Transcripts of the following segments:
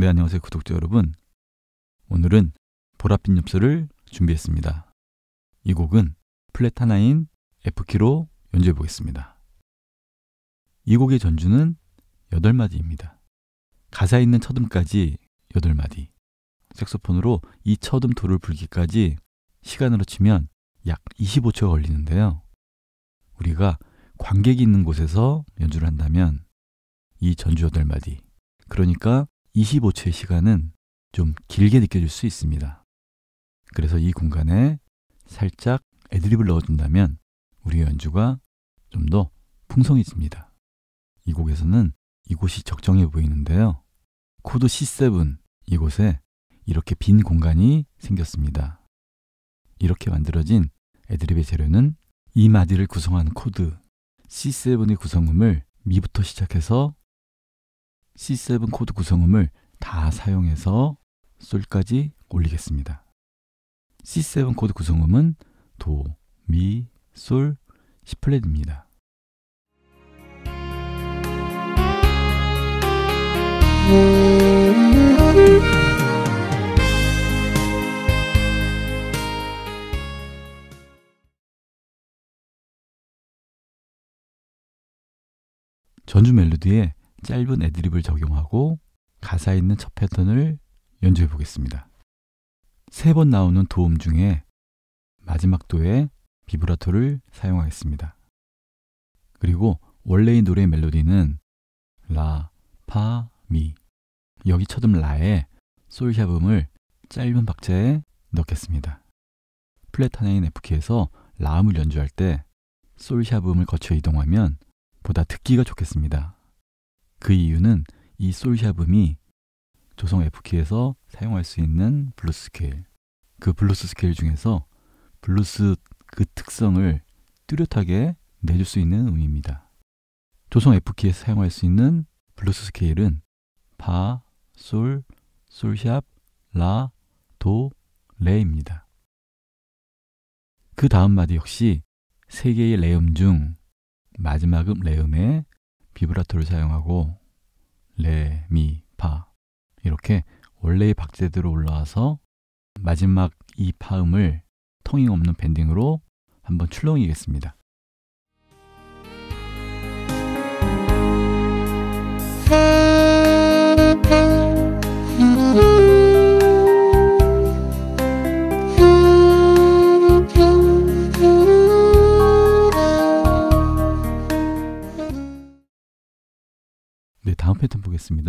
네, 안녕하세요, 구독자 여러분. 오늘은 보랏빛 엽서를 준비했습니다. 이 곡은 플랫 하나인 F키로 연주해 보겠습니다. 이 곡의 전주는 8마디입니다. 가사 있는 첫음까지 8마디. 색소폰으로 이 첫음 도를 불기까지 시간으로 치면 약 25초가 걸리는데요. 우리가 관객이 있는 곳에서 연주를 한다면 이 전주 8마디, 그러니까 25초의 시간은 좀 길게 느껴질 수 있습니다. 그래서 이 공간에 살짝 애드립을 넣어준다면 우리의 연주가 좀 더 풍성해집니다. 이 곡에서는 이곳이 적정해 보이는데요. 코드 C7 이곳에 이렇게 빈 공간이 생겼습니다. 이렇게 만들어진 애드립의 재료는 이 마디를 구성하는 코드 C7의 구성음을 미부터 시작해서 C7 코드 구성음을 다 사용해서 솔까지 올리겠습니다. C7 코드 구성음은 도, 미, 솔, 시플랫입니다. 전주 멜로디에 짧은 애드립을 적용하고 가사 있는 첫 패턴을 연주해 보겠습니다. 세 번 나오는 도음 중에 마지막 도에 비브라토를 사용하겠습니다. 그리고 원래의 노래의 멜로디는 라, 파, 미. 여기 첫음 라에 솔샵 음을 짧은 박자에 넣겠습니다. 플랫 하나인 F키에서 라음을 연주할 때 솔샵 음을 거쳐 이동하면 보다 듣기가 좋겠습니다. 그 이유는 이 솔샵음이 조성 F키에서 사용할 수 있는 블루스 스케일, 그 블루스 스케일 중에서 블루스 그 특성을 뚜렷하게 내줄 수 있는 음입니다. 조성 F키에서 사용할 수 있는 블루스 스케일은 파, 솔, 솔샵, 라, 도, 레입니다. 그 다음 마디 역시 세 개의 레음 중 마지막 음 레음에 비브라토를 사용하고 레, 미, 파 이렇게 원래의 박제대로 올라와서 마지막 이 파음을 통ing 없는 밴딩으로 한번 출렁이겠습니다.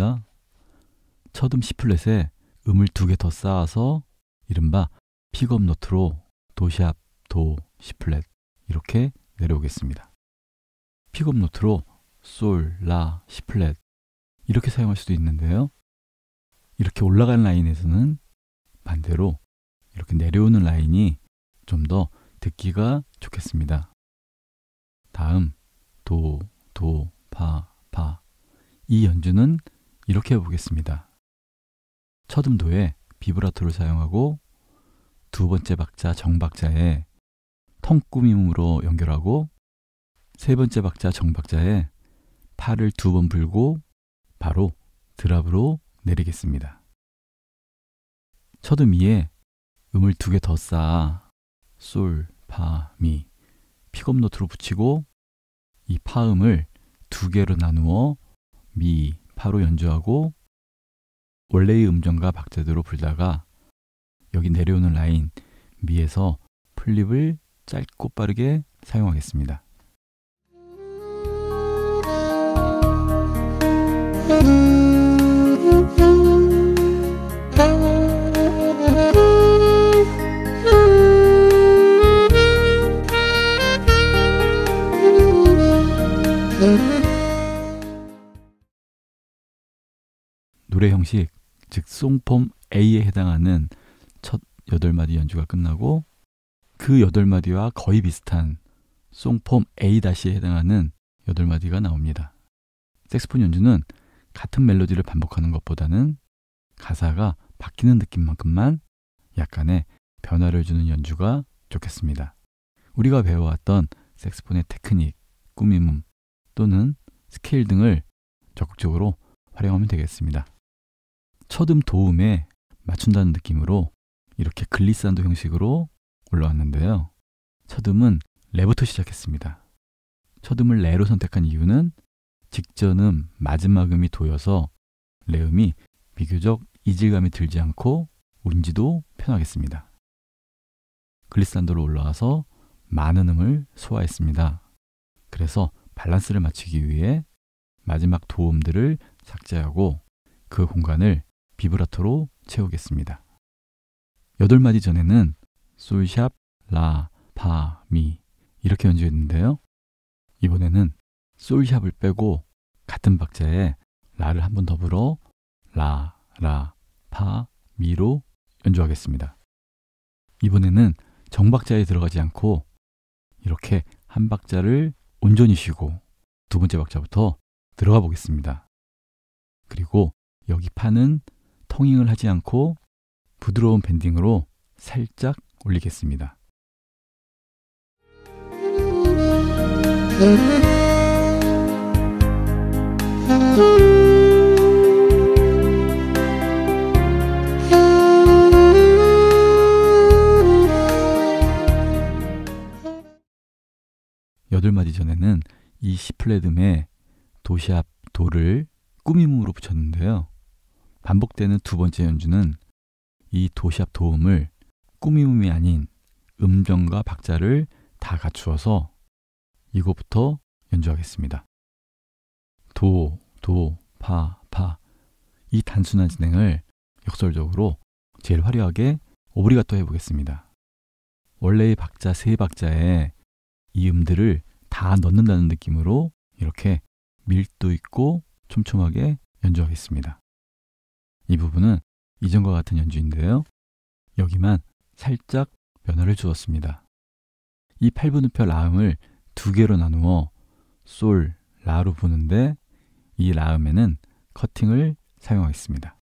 패턴 보겠습니다. 첫 음 C 플랫에 음을 두 개 더 쌓아서 이른바 픽업 노트로 도샵, 도, C 플랫 이렇게 내려오겠습니다. 픽업 노트로 솔, 라, C 플랫 이렇게 사용할 수도 있는데요. 이렇게 올라가는 라인에서는 반대로 이렇게 내려오는 라인이 좀 더 듣기가 좋겠습니다. 다음 도, 도, 파, 파. 이 연주는 이렇게 해보겠습니다. 첫 음도에 비브라토를 사용하고 두 번째 박자 정박자에 텅꾸밈으로 연결하고 세 번째 박자 정박자에 팔을 두 번 불고 바로 드랍으로 내리겠습니다. 첫 음 위에 음을 두 개 더 쌓아 솔, 파, 미 pickup note로 붙이고 이 파음을 두 개로 나누어 미, 파로 연주하고 원래의 음정과 박자대로 불다가 여기 내려오는 라인 미에서 flip을 짧고 빠르게 사용하겠습니다. 노래 형식, 즉 송폼 A에 해당하는 첫 8마디 연주가 끝나고 그 8마디와 거의 비슷한 송폼 A-에 해당하는 8마디가 나옵니다. 색스폰 연주는 같은 멜로디를 반복하는 것보다는 가사가 바뀌는 느낌만큼만 약간의 변화를 주는 연주가 좋겠습니다. 우리가 배워왔던 색스폰의 테크닉, 꾸밈음 또는 스케일 등을 적극적으로 활용하면 되겠습니다. 첫음 도음에 맞춘다는 느낌으로 이렇게 글리산도 형식으로 올라왔는데요. 첫음은 레부터 시작했습니다. 첫음을 레로 선택한 이유는 직전음, 마지막 음이 도여서 레음이 비교적 이질감이 들지 않고 운지도 편하겠습니다. 글리산도로 올라와서 많은 음을 소화했습니다. 그래서 밸런스를 맞추기 위해 마지막 도음들을 삭제하고 그 공간을 비브라토로 채우겠습니다. 여덟 마디 전에는 솔샵, 라, 파, 미 이렇게 연주했는데요. 이번에는 솔샵을 빼고 같은 박자에 라를 한 번 더 불어 라, 라, 파, 미로 연주하겠습니다. 이번에는 정박자에 들어가지 않고 이렇게 한 박자를 온전히 쉬고 두 번째 박자부터 들어가 보겠습니다. 그리고 여기 파는 통잉을 하지 않고 부드러운 밴딩으로 살짝 올리겠습니다. 여덟 마디 전에는 이 C플랫음에 도시압 도를 꾸밈으로 붙였는데요. 반복되는 두 번째 연주는 이 도시압 도음을 꾸밈음이 아닌 음정과 박자를 다 갖추어서 이곡부터 연주하겠습니다. 도, 도, 파, 파. 이 단순한 진행을 역설적으로 제일 화려하게 오브리가토 해보겠습니다. 원래의 박자 세 박자에 이 음들을 다 넣는다는 느낌으로 이렇게 밀도 있고 촘촘하게 연주하겠습니다. 이 부분은 이전과 같은 연주인데요. 여기만 살짝 변화를 주었습니다. 이 8분음표 라음을 두 개로 나누어 솔, 라로 부는데 이 라음에는 커팅을 사용하겠습니다.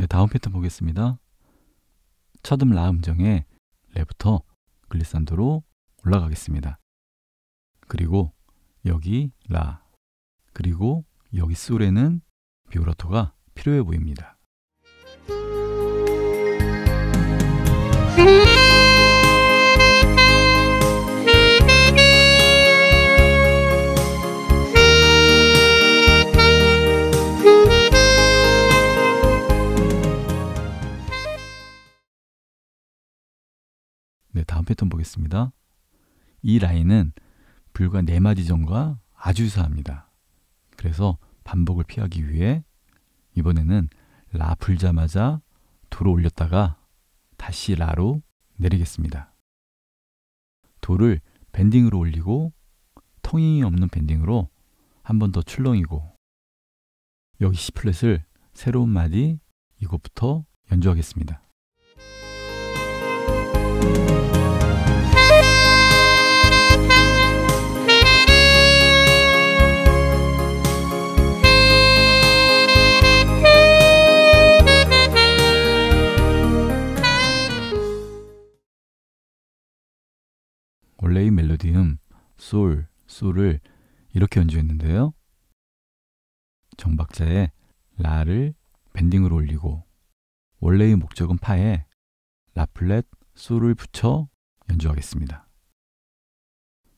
네, 다음 패턴 보겠습니다. 첫 음 라 음정에 레부터 글리산도로 올라가겠습니다. 그리고 여기 라, 그리고 여기 솔에는 비오라토가 필요해 보입니다. 네, 다음 패턴 보겠습니다. 이 라인은 불과 4마디 전과 아주 유사합니다. 그래서 반복을 피하기 위해 이번에는 라 불자마자 도로 올렸다가 다시 라로 내리겠습니다. 도를 밴딩으로 올리고 통잉이 없는 밴딩으로 한 번 더 출렁이고 여기 C 플랫을 새로운 마디 이것부터 연주하겠습니다. 솔, 솔을 이렇게 연주했는데요. 정박자에 라를 bending으로 올리고 원래의 목적은 파에 라플랫, 솔을 붙여 연주하겠습니다.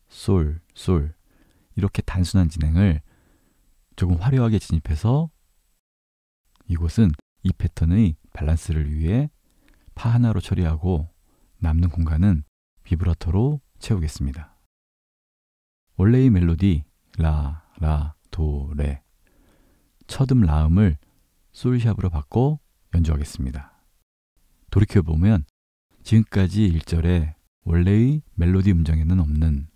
솔, 솔 이렇게 단순한 진행을 조금 화려하게 진입해서 이곳은 이 패턴의 밸런스를 위해 파 하나로 처리하고 남는 공간은 비브라토로 채우겠습니다. 원래의 멜로디 라, 라, 도, 레 첫음 라음을 솔샵으로 바꿔 연주하겠습니다. 돌이켜보면 지금까지 1절에 원래의 멜로디 음정에는 없는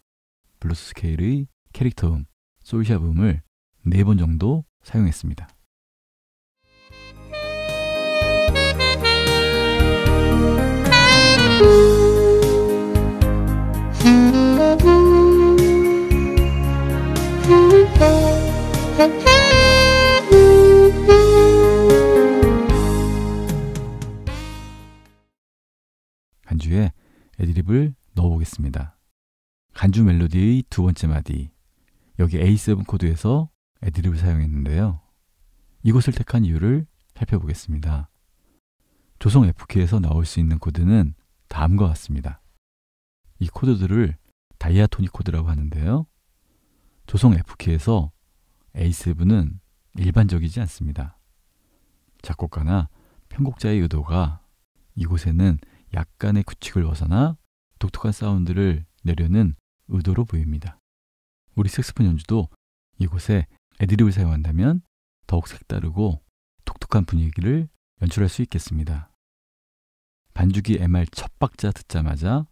블루스 스케일의 캐릭터 음, 솔샵 음을 4번 정도 사용했습니다. 간주에 애드립을 넣어보겠습니다. 간주 멜로디의 두 번째 마디. 여기 A7 코드에서 애드립을 사용했는데요. 이곳을 택한 이유를 살펴보겠습니다. 조성 F키에서 나올 수 있는 코드는 다음과 같습니다. 이 코드들을 diatonic 코드라고 하는데요. 조성 F키에서 A7은 일반적이지 않습니다. 작곡가나 편곡자의 의도가 이곳에는 약간의 규칙을 벗어나 독특한 사운드를 내려는 의도로 보입니다. 우리 색스폰 연주도 이곳에 애드립을 사용한다면 더욱 색다르고 독특한 분위기를 연출할 수 있겠습니다. 반주기 MR 첫 박자 듣자마자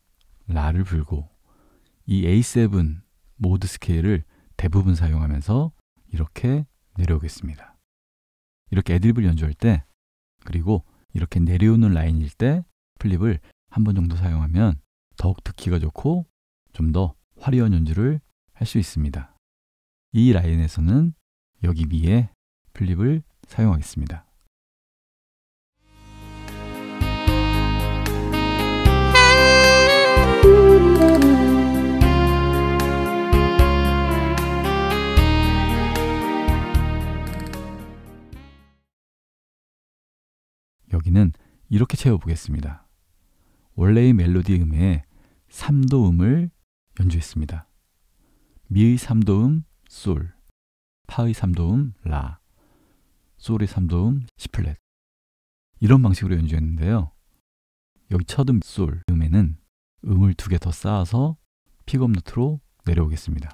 라를 불고 이 A7 모드 스케일을 대부분 사용하면서 이렇게 내려오겠습니다. 이렇게 애드립을 연주할 때 그리고 이렇게 내려오는 라인일 때 플립을 한 번 정도 사용하면 더욱 듣기가 좋고 좀 더 화려한 연주를 할 수 있습니다. 이 라인에서는 여기 위에 플립을 사용하겠습니다. 이렇게 채워보겠습니다. 원래의 멜로디 음에 3도 음을 연주했습니다. 미의 3도음 솔, 파의 3도음 라, 솔의 3도음 시플랫 이런 방식으로 연주했는데요. 여기 첫음 솔 음에는 음을 두 개 더 쌓아서 픽업 노트로 내려오겠습니다.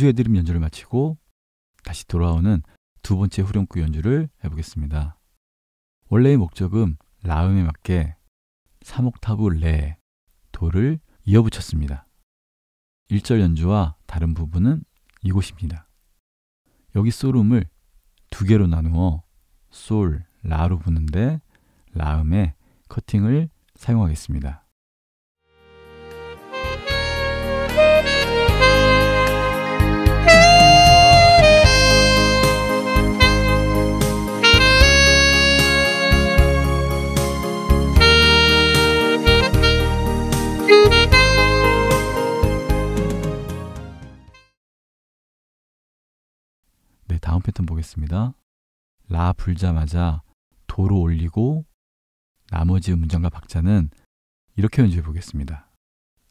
애드립 연주를 마치고 다시 돌아오는 두 번째 후렴구 연주를 해보겠습니다. 원래의 목적은 라음에 맞게 3옥타브 레, 도를 이어붙였습니다. 1절 연주와 다른 부분은 이곳입니다. 여기 솔음을 두 개로 나누어 솔, 라로 부는데 라음에 커팅을 사용하겠습니다. 다음 패턴 보겠습니다. 라 불자마자 도로 올리고 나머지 음정과 박자는 이렇게 연주해 보겠습니다.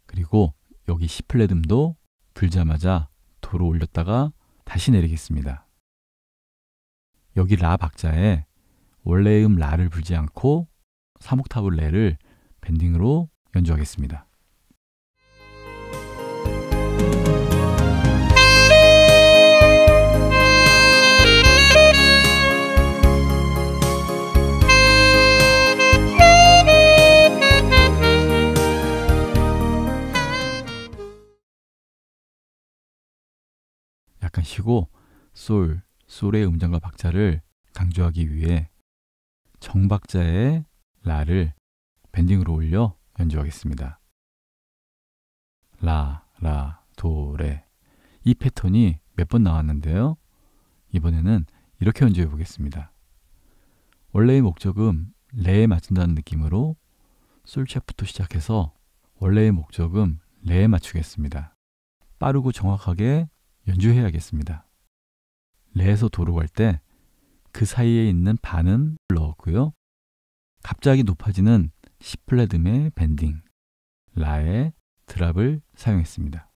그리고 여기 C 플랫음도 불자마자 도로 올렸다가 다시 내리겠습니다. 여기 라 박자에 원래의 음 라를 불지 않고 3옥타브 레를 밴딩으로 연주하겠습니다. 쉬고 솔, 솔의 음정과 박자를 강조하기 위해 정박자의 라를 밴딩으로 올려 연주하겠습니다. 라, 라, 도, 레. 이 패턴이 몇 번 나왔는데요. 이번에는 이렇게 연주해 보겠습니다. 원래의 목적음 레에 맞춘다는 느낌으로 솔 챕부터 시작해서 원래의 목적음 레에 맞추겠습니다. 빠르고 정확하게 연주해야겠습니다. 레에서 도로 갈 때 그 사이에 있는 반음 넣었고요. 갑자기 높아지는 C 플랫음의 밴딩, 라의 드랍을 사용했습니다.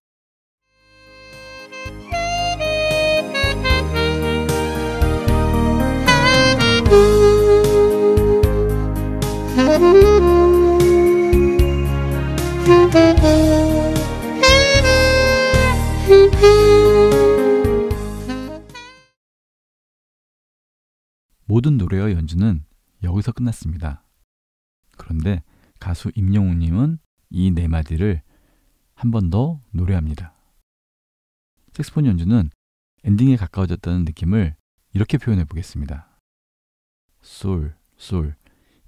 연주는 여기서 끝났습니다. 그런데 가수 임영웅님은 이 네 마디를 한 번 더 노래합니다. 색스폰 연주는 엔딩에 가까워졌다는 느낌을 이렇게 표현해 보겠습니다. 솔, 솔.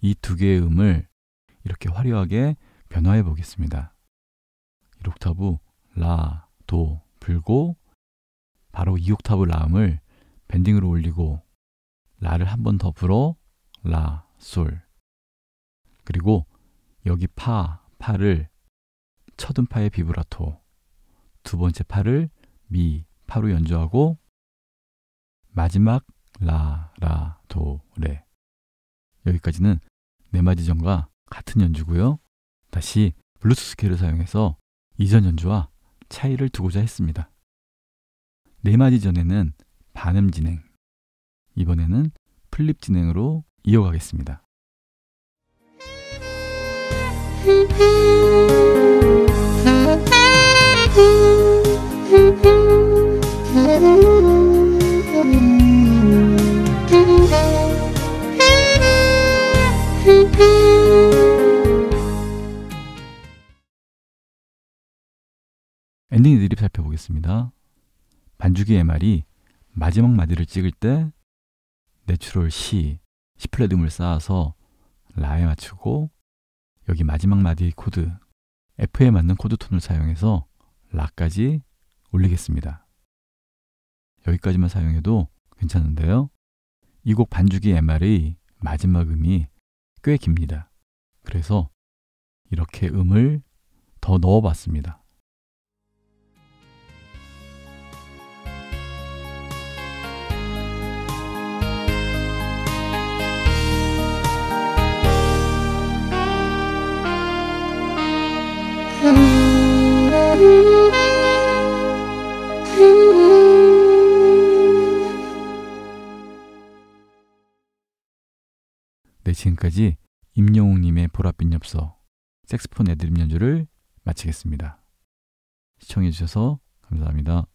이 두 개의 음을 이렇게 화려하게 변화해 보겠습니다. 1옥타브 라, 도 불고 바로 2옥타브 라음을 bending으로 올리고 라를 한 번 더 불어 라, 솔. 그리고 여기 파, 파를 첫 음 파의 비브라토, 두 번째 파를 미, 파로 연주하고 마지막 라, 라, 도, 레. 여기까지는 네 마디 전과 같은 연주고요. 다시 블루스 스케일을 사용해서 이전 연주와 차이를 두고자 했습니다. 네 마디 전에는 반음 진행, 이번에는 flip 진행으로 이어가겠습니다. 엔딩 애드립 살펴보겠습니다. 반주기 MR이 마지막 마디를 찍을 때 내추럴 C, C 플랫 음을 쌓아서 라에 맞추고 여기 마지막 마디 코드 F에 맞는 chord tone을 사용해서 라까지 올리겠습니다. 여기까지만 사용해도 괜찮은데요. 이 곡 반주기 MR의 마지막 음이 꽤 깁니다. 그래서 이렇게 음을 더 넣어봤습니다. 지금까지 임영웅님의 보랏빛 엽서 색스폰 애드립 연주를 마치겠습니다. 시청해주셔서 감사합니다.